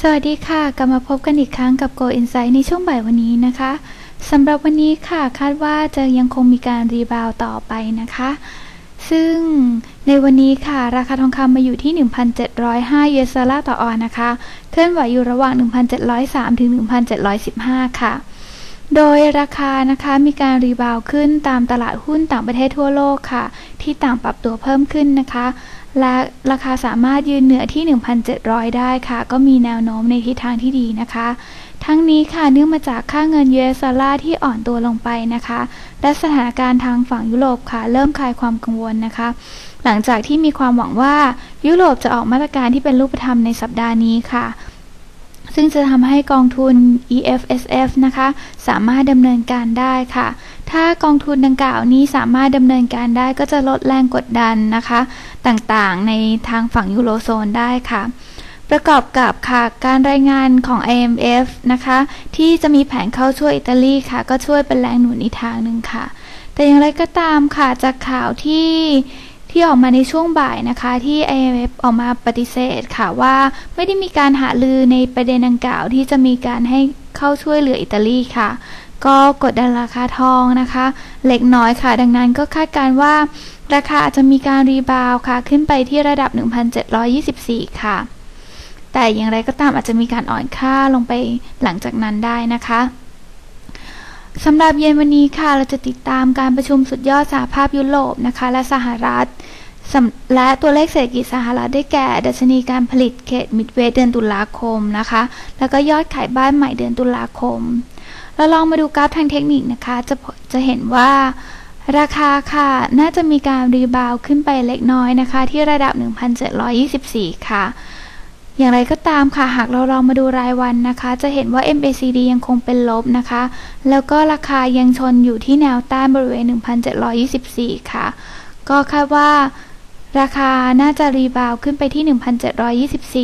สวัสดีค่ะ กลับมาพบกันอีกครั้งกับ Gold Insight ในช่วงบ่ายวันนี้นะคะสำหรับวันนี้ค่ะคาดว่าจะยังคงมีการ rebound ต่อไปนะคะ ซึ่งในวันนี้ค่ะ ราคาทองคำมาอยู่ที่ 1,705 US ดอลลาร์ต่อออนซ์นะคะ เคลื่อนไหวอยู่ระหว่าง 1,703 ถึง 1,715 ค่ะ โดยราคานะคะมีการ rebound ขึ้นตามตลาดหุ้นต่างประเทศทั่วโลกค่ะ ที่ต่างปรับตัวเพิ่มขึ้นนะคะ และราคาสามารถยืนเหนือที่ 1,700 ได้ค่ะ ก็มีแนวโน้มในทิศทางที่ดีนะคะ ทั้งนี้ค่ะเนื่องมาจากค่าเงิน US ดอลลาร์ที่อ่อนตัวลงไปนะคะ และสถานการณ์ทางฝั่งยุโรปค่ะ เริ่มคลายความกังวลนะคะ หลังจากที่มีความหวังว่ายุโรปจะออกมาตรการที่เป็นรูปธรรมในสัปดาห์นี้ค่ะ ซึ่งจะทำให้กองทุน EFSF นะคะ สามารถดำเนินการได้ค่ะ ถ้ากองทุนดังกล่าวนี้สามารถดำเนินการได้ก็จะลดแรงกดดันนะคะ ต่างๆในทางฝั่งยูโรโซนได้ค่ะประกอบกับค่ะการรายงานของ IMF นะคะ ที่จะมีแผนเข้าช่วยอิตาลีค่ะ ก็ช่วยเป็นแรงหนุนอีกทางหนึ่งค่ะ แต่อย่างไรก็ตามค่ะจากข่าวที่ ที่ออกมาในช่วงบ่ายนะคะที่ IMF ออกมาปฏิเสธค่ะว่าไม่ได้มีการหาลือในประเด็นดังกล่าวที่จะมีการให้เข้าช่วยเหลืออิตาลีค่ะ ก็กดดันราคาทองนะคะ เล็กน้อยค่ะ ดังนั้นก็คาดการว่า ราคาอาจจะมีการรีบาวค่ะ ขึ้นไปที่ระดับ 1,724 ค่ะ แต่อย่างไรก็ตามอาจจะมีการอ่อนค่าลงไปหลังจากนั้นได้นะคะ สำหรับเย็นวันนี้ค่ะเราจะติดตามการประชุมสุดยอดสหภาพยุโรปนะคะและสหรัฐและตัวเลขเศรษฐกิจสหรัฐได้แก่ ดัชนีการผลิตเขตมิดเวย์เดือนตุลาคมนะคะ แล้วก็ยอดขายบ้านใหม่เดือนตุลาคม เราลองมาดูกราฟทางเทคนิคนะคะ จะจะเห็นว่าราคาค่ะน่าจะมีการรีบาวขึ้นไปเล็กน้อยนะคะ ที่ระดับ 1,724 ค่ะ อย่างไรก็ตามค่ะ หากเราลองมาดูรายวันนะคะ จะเห็นว่า MACD ยังคงเป็นลบนะคะ แล้วก็ราคายังชนอยู่ที่แนวต้านบริเวณ 1,724 ค่ะ ก็คาดว่าราคาน่าจะรีบาวขึ้นไปที่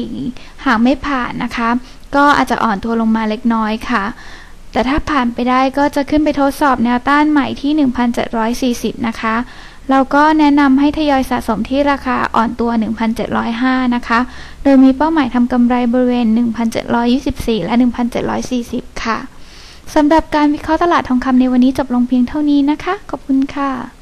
1,724 หากไม่ผ่านนะคะ ก็อาจจะอ่อนตัวลงมาเล็กน้อยค่ะ แต่ถ้าผ่านไปได้ก็จะขึ้นไปทดสอบแนวต้านใหม่ที่ 1,740 นะคะ เราก็แนะนำให้ทยอยสะสมที่ราคาอ่อนตัว 1,705 นะคะ โดยมีเป้าหมายทำกำไรบริเวณ 1,724 และ 1,740 ค่ะ สำหรับการวิเคราะห์ตลาดทองคำในวันนี้จบลงเพียงเท่านี้นะคะ ขอบคุณค่ะ